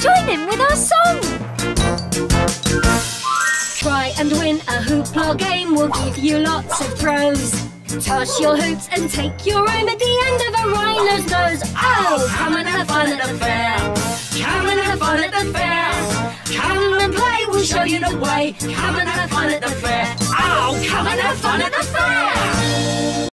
Join in with our song! Try and win a hoopla game, we'll give you lots of throws. Toss your hoops and take your aim at the end of a rhino's nose. Oh, come and have fun at the fair. Come and have fun at the fair. Come and play, we'll show you the way. Come and have fun at the fair. Oh, come and have fun at the fair.